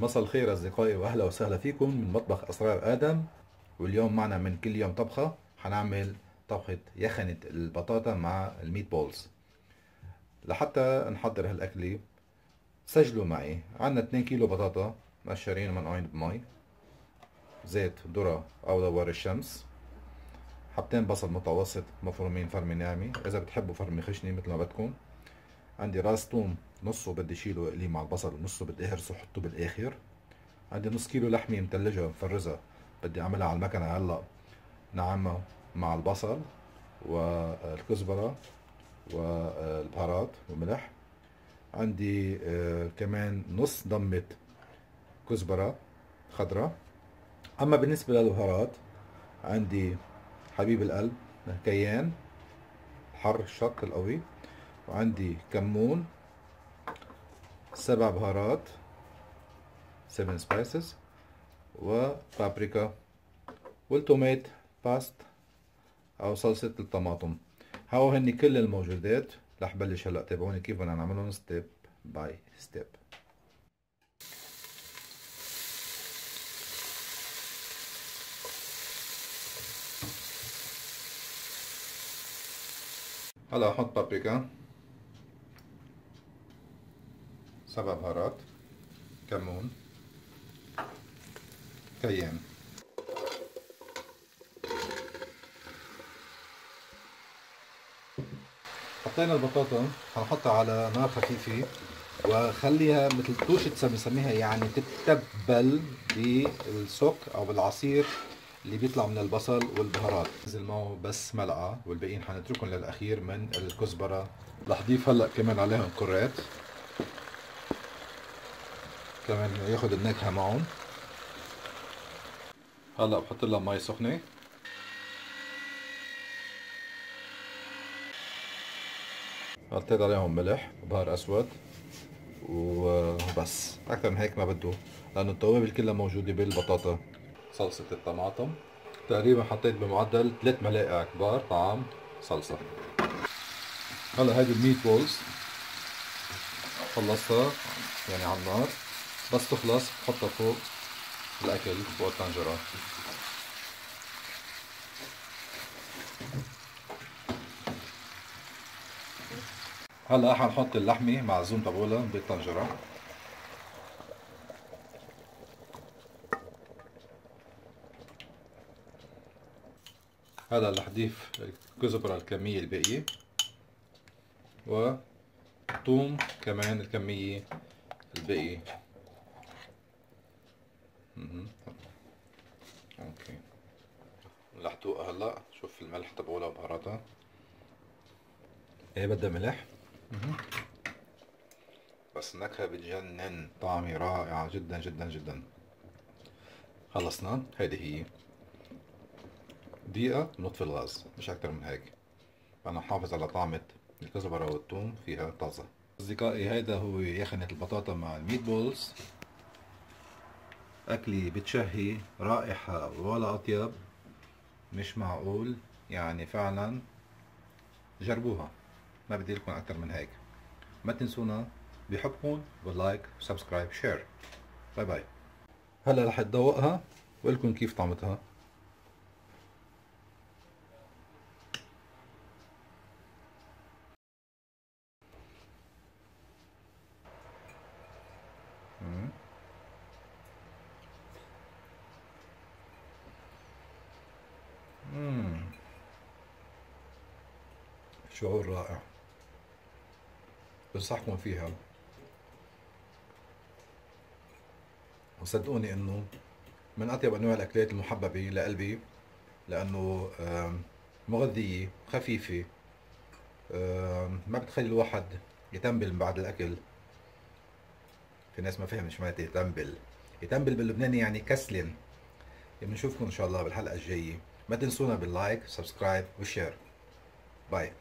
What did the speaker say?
مساء الخير أصدقائي وأهلا وسهلا فيكم من مطبخ أسرار آدم. واليوم معنا من كل يوم طبخة هنعمل طبخة يخنة البطاطا مع الميت بولز. لحتى نحضر هالأكلة سجلوا معي عنا 2 كيلو بطاطا مقشرين ومنقوعين بمي زيت ذرة أو دوار الشمس حبتين بصل متوسط مفرومين فرمة ناعمة. إذا بتحبوا فرمة خشنة مثل ما بدكم. عندي راس توم نصه بدي شيله اقليه مع البصل ونصه بدي اهرسه وحطه بالآخر. عندي نص كيلو لحمة متلجة مفرزة بدي أعملها على المكنة. هلأ نعمها مع البصل والكزبرة والبهارات والملح عندي آه كمان نص ضمة كزبرة خضراء أما بالنسبة للبهارات عندي حبيب القلب كيان حر الشط القوي. وعندي كمون سبع بهارات 7 spices وبابريكا. وال tomato paste أو صلصة الطماطم. هاو هني كل الموجودات. رح بلش هلأ تابعوني كيف بدنا نعملهم step by step هلا أحط بابريكا. سبع بهارات كمون كيان. حطينا البطاطا هنحطها على نار خفيفة وخليها مثل توشة بنسميها يعني تتبل بالسك أو بالعصير اللي بيطلع من البصل والبهارات. نزل معه بس ملعقة والباقيين حنتركهم للأخير من الكزبرة. رح ضيف هلأ كمان عليهم كرات. كمان ياخد النكهة معهم. هلا بحط لها مي سخنة. حطيت عليهم ملح وبهار أسود وبس. أكثر من هيك ما بده لأنه التوابل كلها موجودة بالبطاطا. صلصة الطماطم. تقريبا حطيت بمعدل 3 ملاعق كبار طعام صلصة. هلا هيدي الميت بولز خلصتها يعني على النار. بس تخلص بحطها فوق. الأكل فوق الطنجرة هلا حنحط اللحمة مع الزوم تبعولها بالطنجرة هذا رح اضيف الكزبرة الكمية الباقية وثوم كمان الكمية الباقية. أوكي. لحتوقها هلا شوف الملح. تبعولها وبهاراتها إيه بدها ملح؟ بس النكهة بتجنن. طعمي رائعة جدا جدا جدا. خلصنا. هيدي هي. دقيقة نطفي الغاز. مش أكتر من هيك. أنا حافظ على طعمة الكزبرة والثوم فيها طازة. أصدقائي هيدا هو يخنة البطاطا مع ال meatballs. أكلي بتشهي رائحة ولا أطيب؟ مش معقول يعني فعلا جربوها. ما بدي لكم أكتر من هيك. ما تنسونا بحبكم بال like و subscribe share. باي باي. هلا رح تذوقها وقلكم كيف طعمتها. شعور رائع. بنصحكم فيها. وصدقوني إنه من أطيب أنواع الأكلات المحببة لقلبي لأنه مغذية خفيفة ما بتخلي الواحد يتنبل بعد الأكل. في ناس ما فهمت شو معناتها يتنبل. يتنبل باللبناني يعني كسلن بنشوفكم إن شاء الله بالحلقة الجاية. ما تنسونا بال like subscribe وال share باي.